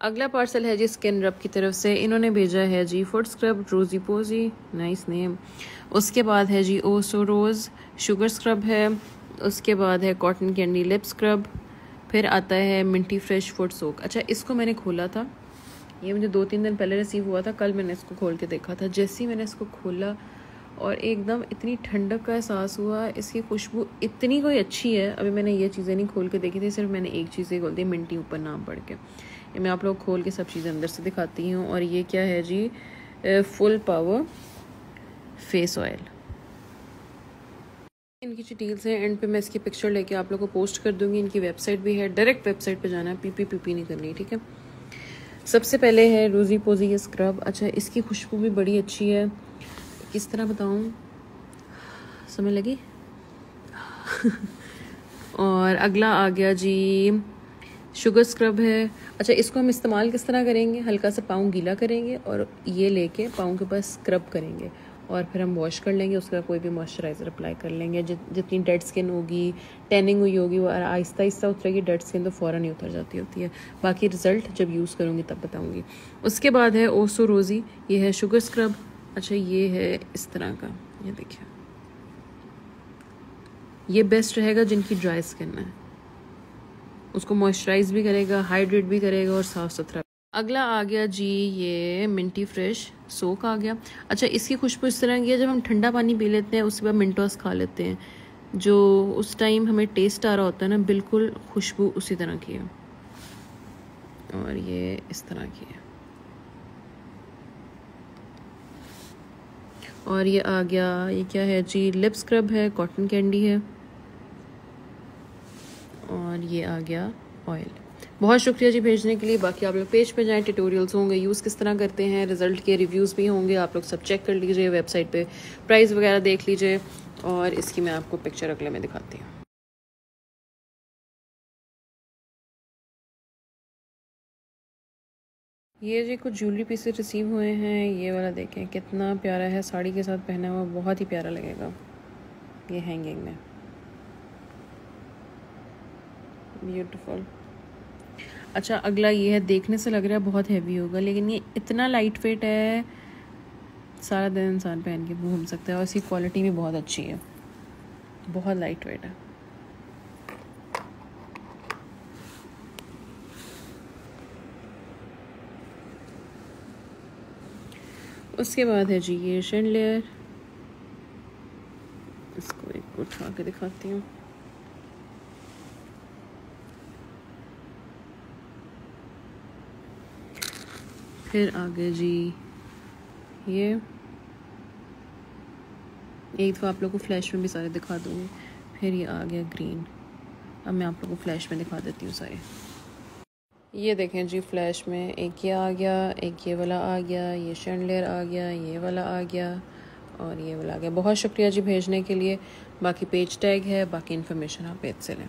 अगला पार्सल है जी स्किन रब की तरफ़ से। इन्होंने भेजा है जी फुट स्क्रब, रोजी पोजी, नाइस नेम। उसके बाद है जी ओसो रोज़, शुगर स्क्रब है। उसके बाद है कॉटन कैंडी लिप स्क्रब। फिर आता है मिंटी फ्रेश फुट सोक। अच्छा इसको मैंने खोला था। ये मुझे दो तीन दिन पहले रिसीव हुआ था। कल मैंने इसको खोल के देखा था। जैसे ही मैंने इसको खोला और एकदम इतनी ठंडक का एहसास हुआ, इसकी खुशबू इतनी कोई अच्छी है। अभी मैंने ये चीज़ें नहीं खोल के देखी थी, सिर्फ़ मैंने एक चीज़ें खोल दी, मिंटी ऊपर नाम पढ़ के। ये मैं आप लोग खोल के सब चीज़ें अंदर से दिखाती हूँ। और ये क्या है जी? फुल पावर फेस ऑयल इनकी डिटेल्स है एंड पे मैं इसकी पिक्चर लेके आप लोगों को पोस्ट कर दूँगी। इनकी वेबसाइट भी है। डायरेक्ट वेबसाइट पे जाना है। पी पी पी पी नहीं करनी, ठीक है? सबसे पहले है रोज़ी पोजी ये स्क्रब अच्छा इसकी खुशबू भी बड़ी अच्छी है। किस तरह बताऊँ? समझ लगी? और अगला आ गया जी शुगर स्क्रब है। अच्छा इसको हम इस्तेमाल किस तरह करेंगे? हल्का सा पाँव गीला करेंगे और ये लेके पाँव के पास स्क्रब करेंगे और फिर हम वॉश कर लेंगे, उसका कोई भी मॉइस्चराइज़र अप्लाई कर लेंगे। जित जितनी डेड स्किन होगी टैनिंग हुई होगी, वो आहिस्ता आहिस्ता उतरेगी डेड स्किन तो फ़ौरन ही उतर जाती होती है। बाकी रिज़ल्ट जब यूज़ करूँगी तब बताऊँगी। उसके बाद है ओसो रोज़ी, ये है शुगर स्क्रब अच्छा ये है इस तरह का, ये देखिए। ये बेस्ट रहेगा जिनकी ड्राई स्किन है। उसको मॉइस्चराइज भी करेगा हाइड्रेट भी करेगा और साफ़ सुथरा अगला आ गया जी, ये मिंटी फ्रेश सोक आ गया। अच्छा इसकी खुशबू इस तरह की है, जब हम ठंडा पानी पी लेते हैं, उसके बाद मिंटोस खा लेते हैं, जो उस टाइम हमें टेस्ट आ रहा होता है ना, बिल्कुल खुशबू उसी तरह की है। और ये इस तरह की है। और ये आ गया, ये क्या है जी लिप स्क्रब है कॉटन कैंडी है। और ये आ गया ऑयल बहुत शुक्रिया जी भेजने के लिए। बाकी आप लोग पेज पे जाएँ ट्यूटोरियल्स होंगे यूज़ किस तरह करते हैं रिज़ल्ट के रिव्यूज़ भी होंगे, आप लोग सब चेक कर लीजिए वेबसाइट पे प्राइस वगैरह देख लीजिए और इसकी मैं आपको पिक्चर अगले में दिखाती हूँ। ये जी कुछ ज्वेलरी पीसेस रिसीव हुए हैं, ये वाला देखें, कितना प्यारा है, साड़ी के साथ पहना हुआ, बहुत ही प्यारा लगेगा। ये हैंगिंग में। ब्यूटीफुल अच्छा अगला ये है, देखने से लग रहा है बहुत हैवी होगा, लेकिन ये इतना लाइट वेट है, सारा दिन इंसान पहन के घूम सकता है और इसकी क्वालिटी भी बहुत अच्छी है। बहुत लाइट वेट है। उसके बाद है जी, ये शेंड लेयर इसको एक उठा के दिखाती हूँ। फिर आगे जी, ये। एक दफ़ा आप लोग को फ्लैश में भी सारे दिखा दूँगी, फिर ये आ गया ग्रीन अब मैं आप लोग को फ्लैश में दिखा देती हूँ सारे। ये देखें जी फ्लैश में, एक ये आ गया, एक ये वाला आ गया, ये शेंडलेयर आ गया, ये वाला आ गया, और ये वाला आ गया। बहुत शुक्रिया जी भेजने के लिए। बाकी पेज टैग है, बाकी इन्फॉर्मेशन आप पेज से लें